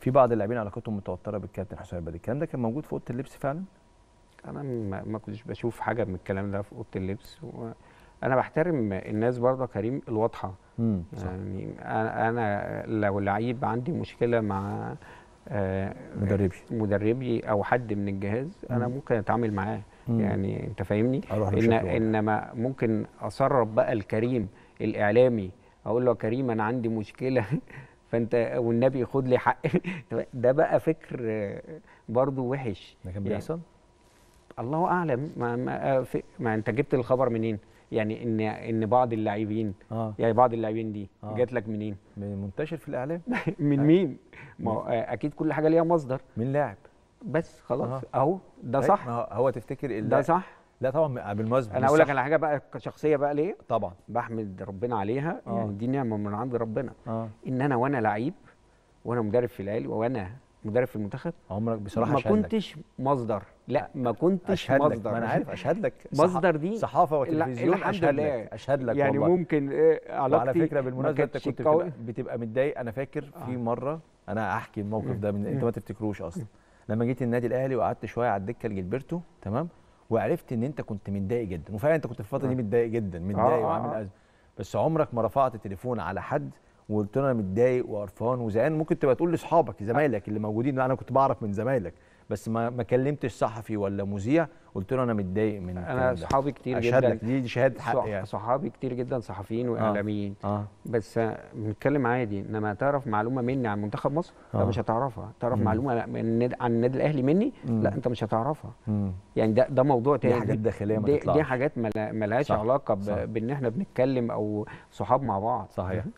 في بعض اللاعبين علاقتهم متوترة بالكابتن حسام البدري الكلام ده كان موجود في أوضة اللبس فعلا؟ أنا ما ما كنتش بشوف حاجة من الكلام ده في أوضة اللبس. أنا بحترم الناس برضه كريم الواضحة. يعني أنا لو لعيب عندي مشكلة مع آه، مدربي. مدربي أو حد من الجهاز أنا مم. ممكن أتعامل معاه. يعني أنت فاهمني؟ إن. إنما ممكن أسرب بقى الكريم الإعلامي أقول له كريم أنا عندي مشكلة. فانت والنبي خد لي حق. ده بقى فكر آه، برضه وحش. ده كان يعني بيحصل الله أعلم. ما, ما, في ما أنت جبت الخبر منين؟ يعني إن إن بعض اللاعبين آه. يعني بعض اللاعبين دي آه. جات لك منين؟ منتشر في الإعلام؟ من مين؟ ما هو آه، أكيد كل حاجة ليها مصدر. من لاعب. بس خلاص. آه. أهو ده أي، صح. هو- تفتكر ده صح. لا طبعا بالمناسبه أنا أقول لك. على حاجة بقى شخصيه بقى ليه طبعا بحمد ربنا عليها آه. يعني دي نعمة من عند ربنا آه إن أنا وأنا لعيب وأنا مدرب في الاهلي وأنا مدرب في المنتخب عمرك بصراحة ما أشهد لك. كنتش مصدر لا ما كنتش أشهد لك مصدر ما أنا عارف أشهد لك مصدر دي صحافة وتلفزيون الحمد أشهد لله. لك أشهد لك يعني والله. ممكن إيه علاقتي فكرة بالمناسبة أنت كنت. بتبقى, بتبقى متضايق أنا فاكر في آه. مرة أنا هحكي الموقف مم. ده من أنت. ما تفتكروش أصلا لما جيت النادي الأهلي وقعدت شوية على الدكة لجilberto تمام وعرفت إن أنت كنت متضايق جدا. وفعلا أنت كنت في الفترة دي آه. متضايق جدا متضايق آه، وعامل آه. أزمة. بس عمرك ما رفعت تليفون على حد وقلت له أنا متضايق وقرفان وزعلان. ممكن تبقى تقول لأصحابك زمايلك اللي موجودين. أنا كنت بعرف من زمايلك. بس ما ما كلمتش صحفي ولا مذيع قلت له أنا متضايق من أنا. صحابي كتير اشهد جدا. لك دي دي شهادة حق يعني. صحابي كتير جدا صحفيين وإعلاميين. آه. بس بنتكلم عادي إنما تعرف معلومة مني عن منتخب مصر؟ لا آه. مش هتعرفها. تعرف مم. معلومة من عن النادي الأهلي مني؟ مم. لا أنت مش هتعرفها. مم. يعني ده ده موضوع دي تاني. حاجات داخلية ما دي, دي حاجات ملهاش علاقة بإن إحنا بنتكلم أو صحاب مع بعض. صحيح.